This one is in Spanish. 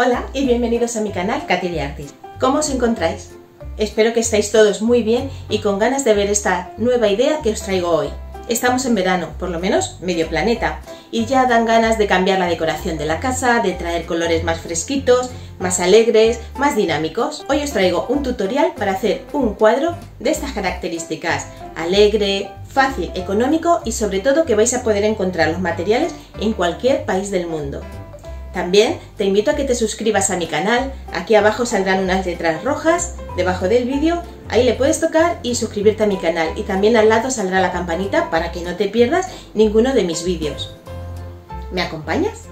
Hola y bienvenidos a mi canal Katy de Artis. ¿Cómo os encontráis? Espero que estáis todos muy bien y con ganas de ver esta nueva idea que os traigo hoy. Estamos en verano, por lo menos medio planeta, y ya dan ganas de cambiar la decoración de la casa, de traer colores más fresquitos, más alegres, más dinámicos. Hoy os traigo un tutorial para hacer un cuadro de estas características, alegre, fácil, económico y sobre todo que vais a poder encontrar los materiales en cualquier país del mundo. También te invito a que te suscribas a mi canal, aquí abajo saldrán unas letras rojas debajo del vídeo, ahí le puedes tocar y suscribirte a mi canal y también al lado saldrá la campanita para que no te pierdas ninguno de mis vídeos. ¿Me acompañas?